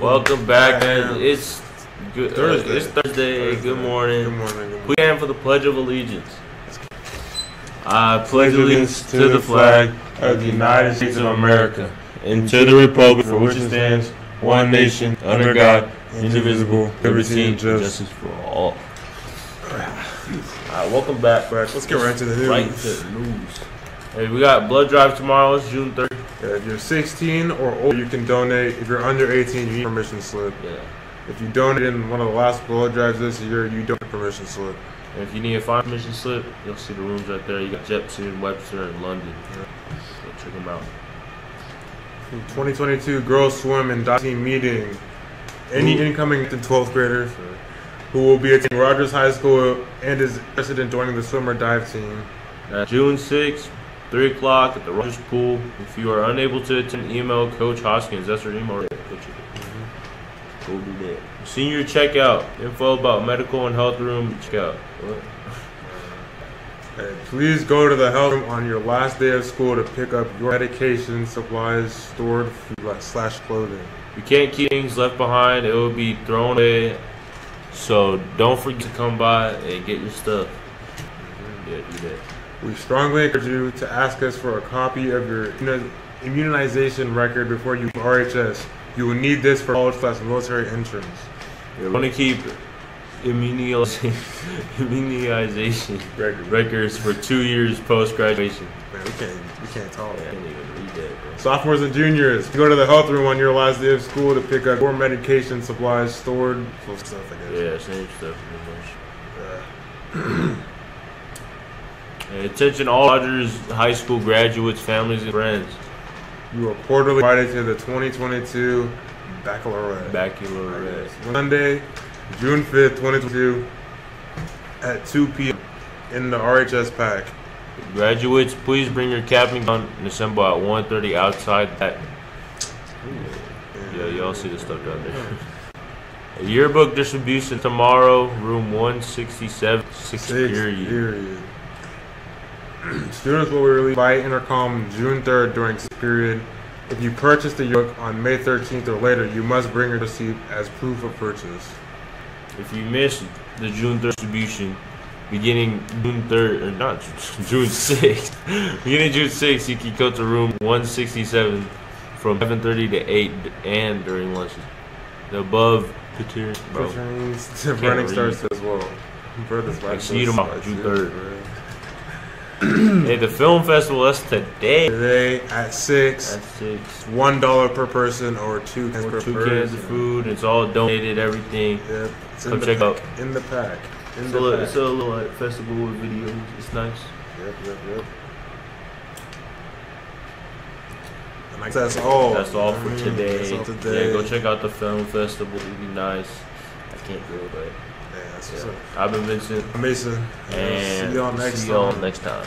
Welcome back, man. It's good. Thursday. Uh, it's Thursday. Thursday. Good morning. Good morning. Good morning. We stand for the Pledge of Allegiance. I pledge allegiance to the flag of the United States of America and to the republic for which it stands, one nation, under God, indivisible, liberty and justice for all. Alright, welcome back. Let's get right into the news. Right into the news. Hey, we got blood drive tomorrow. It's June 30th. Yeah, if you're 16 or older, you can donate. If you're under 18, you need permission slip. Yeah. If you donate in one of the last blood drives this year, you don't a permission slip. And if you need a fire permission slip, you'll see the rooms right there. You got Jepson, Webster, and London. Yeah. So check them out. 2022 girls swim and dive team meeting. Any Ooh. incoming 12th graders who will be attending Rogers High School and is interested in joining the swim or dive team. Uh, June 6th, 3 o'clock at the Rogers Pool. If you are unable to attend, email Coach Hoskins. That's her email. right there. Go check it. Go do that. Senior checkout. Info about medical and health room checkout. What? Uh, please go to the health room on your last day of school to pick up your medication, supplies, stored food slash clothing. You can't keep things left behind. It will be thrown away. So don't forget to come by and get your stuff. Yeah, do that. We strongly encourage you to ask us for a copy of your immunization record before you RHS. You will need this for college slash military entrance. We want to keep immunization, immunization Record. records for two years post graduation. Man, we can't, we can't talk. I can't even read that, bro. Sophomores and juniors, go to the health room on your last day of school to pick up your medication, supplies, stored stuff. I guess. Yeah, same stuff. Yeah. Attention all Rogers High School graduates, families, and friends. You are quarterly invited to the 2022 baccalaureate. Baccalaureate. Monday, June 5th, 2022, at 2 p.m. in the RHS PAC. Graduates, please bring your cap and gown and assemble at 1.30 outside that. Yeah, y'all see the stuff down there. A yearbook distribution tomorrow, room 167, sixth Sixth period. period. Students will be released by intercom June 3rd during period. If you purchase the yearbook on May 13th or later, you must bring your receipt as proof of purchase. If you missed the June 3rd distribution, beginning June 3rd, or not June 6th, beginning June 6th, you can go to room 167 from 7.30 to 8 and during lunches. The above petition, bro. Pertains to Can't running starts as well. Bro, this see you tomorrow, June 3rd. Hey, the film festival, that's today. Today at 6, That's six. $1 per person or 2 cans Or per two person. cans of food. It's all donated, everything. Yep. It's Come check PAC. out. In the PAC. In It's the a little, PAC. it's a little like, festival with videos. It's nice. Yep, yep, yep. And like that's all. That's all for Mm, today. That's all today. Yeah, go check out the film festival. It'll be nice. I can't go, but that's yeah. I've been Vincent, I'm Mason. and see y'all next see y'all next time.